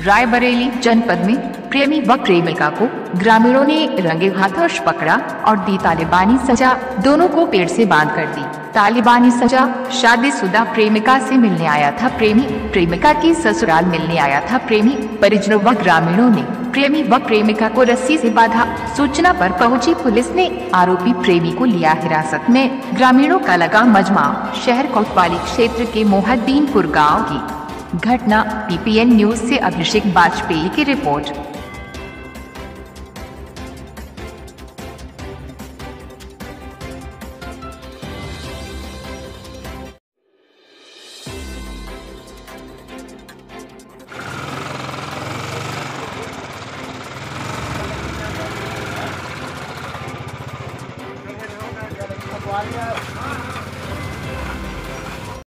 रायबरेली, जनपद में प्रेमी व प्रेमिका को ग्रामीणों ने रंगे हाथों पकड़ा और दी तालिबानी सजा। दोनों को पेड़ से बाँध कर दी। तालिबानी सजा शादीशुदा प्रेमिका से मिलने आया था प्रेमी। प्रेमिका की ससुराल मिलने आया था प्रेमी। परिजनों व ग्रामीणों ने प्रेमी व प्रेमिका को रस्सी से बांधा। सूचना पर पहुँची पुलिस ने आरोपी प्रेमी को लिया हिरासत में। ग्रामीणों का लगा मजमा। शहर कोतवाली क्षेत्र के मोहद्दीनपुर गाँव की घटना पीपीएन न्यूज़ से अभिषेक वाजपेयी की रिपोर्ट Yeah.